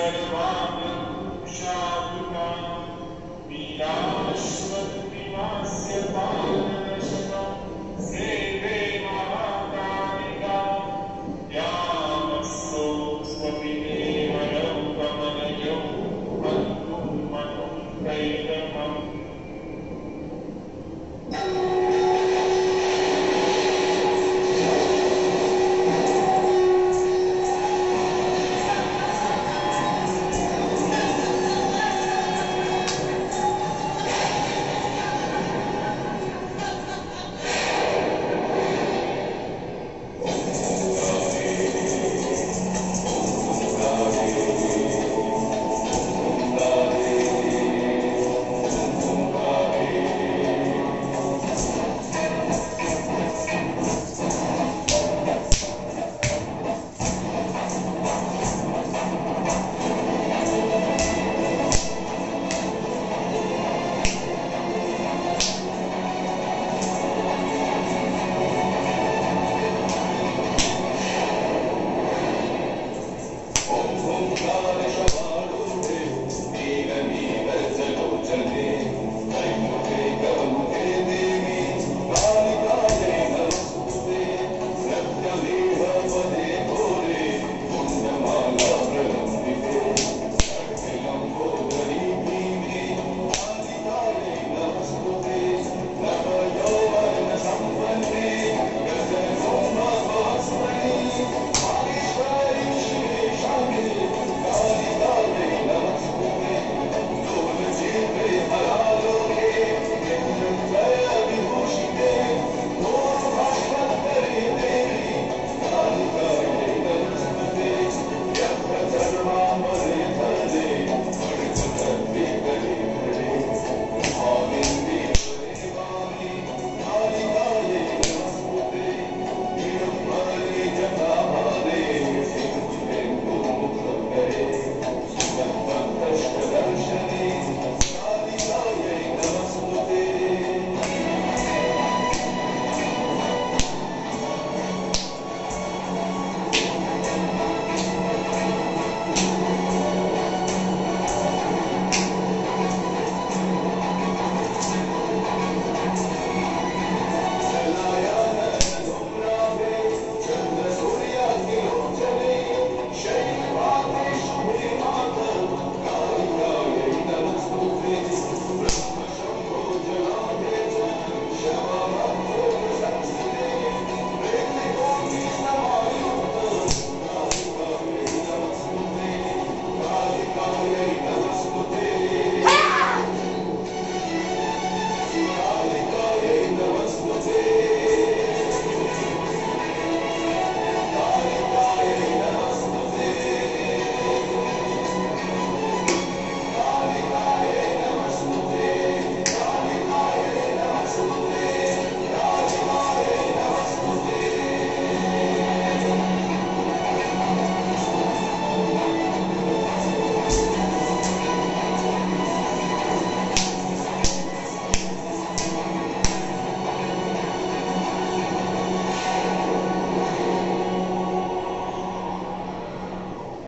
der Schwachen